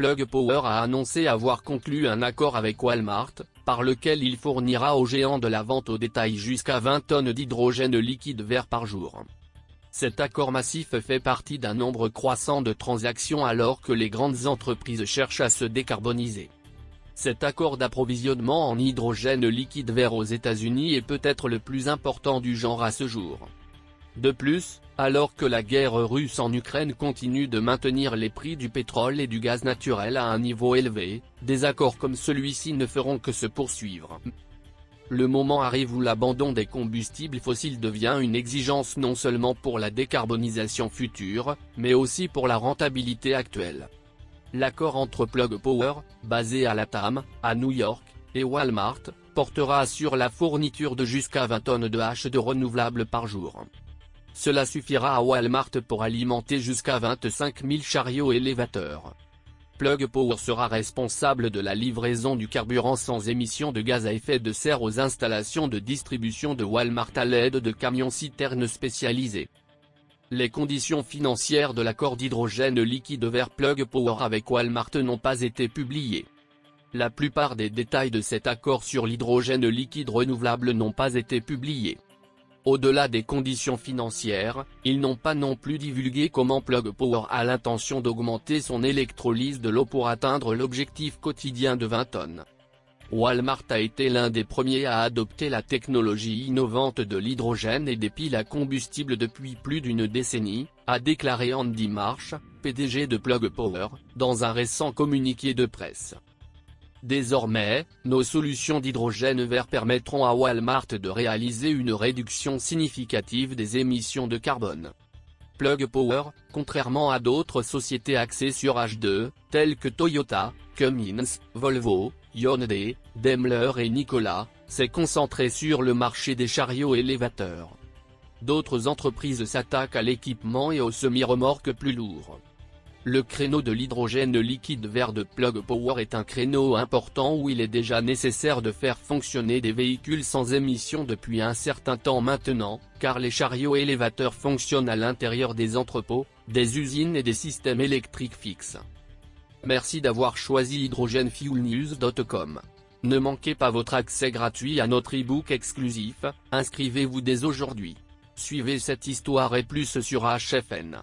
Plug Power a annoncé avoir conclu un accord avec Walmart, par lequel il fournira aux géants de la vente au détail jusqu'à 20 tonnes d'hydrogène liquide vert par jour. Cet accord massif fait partie d'un nombre croissant de transactions alors que les grandes entreprises cherchent à se décarboniser. Cet accord d'approvisionnement en hydrogène liquide vert aux États-Unis est peut-être le plus important du genre à ce jour. De plus, alors que la guerre russe en Ukraine continue de maintenir les prix du pétrole et du gaz naturel à un niveau élevé, des accords comme celui-ci ne feront que se poursuivre. Le moment arrive où l'abandon des combustibles fossiles devient une exigence non seulement pour la décarbonisation future, mais aussi pour la rentabilité actuelle. L'accord entre Plug Power, basé à Latam, à New York, et Walmart, portera sur la fourniture de jusqu'à 20 tonnes de haches de renouvelables par jour. Cela suffira à Walmart pour alimenter jusqu'à 25 000 chariots élévateurs. Plug Power sera responsable de la livraison du carburant sans émission de gaz à effet de serre aux installations de distribution de Walmart à l'aide de camions-citernes spécialisés. Les conditions financières de l'accord d'hydrogène liquide vers Plug Power avec Walmart n'ont pas été publiées. La plupart des détails de cet accord sur l'hydrogène liquide renouvelable n'ont pas été publiés. Au-delà des conditions financières, ils n'ont pas non plus divulgué comment Plug Power a l'intention d'augmenter son électrolyse de l'eau pour atteindre l'objectif quotidien de 20 tonnes. Walmart a été l'un des premiers à adopter la technologie innovante de l'hydrogène et des piles à combustible depuis plus d'une décennie, a déclaré Andy Marsh, PDG de Plug Power, dans un récent communiqué de presse. Désormais, nos solutions d'hydrogène vert permettront à Walmart de réaliser une réduction significative des émissions de carbone. Plug Power, contrairement à d'autres sociétés axées sur H2, telles que Toyota, Cummins, Volvo, Hyundai, Daimler et Nikola, s'est concentré sur le marché des chariots élévateurs. D'autres entreprises s'attaquent à l'équipement et aux semi-remorques plus lourds. Le créneau de l'hydrogène liquide vert de Plug Power est un créneau important où il est déjà nécessaire de faire fonctionner des véhicules sans émission depuis un certain temps maintenant, car les chariots élévateurs fonctionnent à l'intérieur des entrepôts, des usines et des systèmes électriques fixes. Merci d'avoir choisi hydrogenfuelnews.com. Ne manquez pas votre accès gratuit à notre e-book exclusif, inscrivez-vous dès aujourd'hui. Suivez cette histoire et plus sur HFN.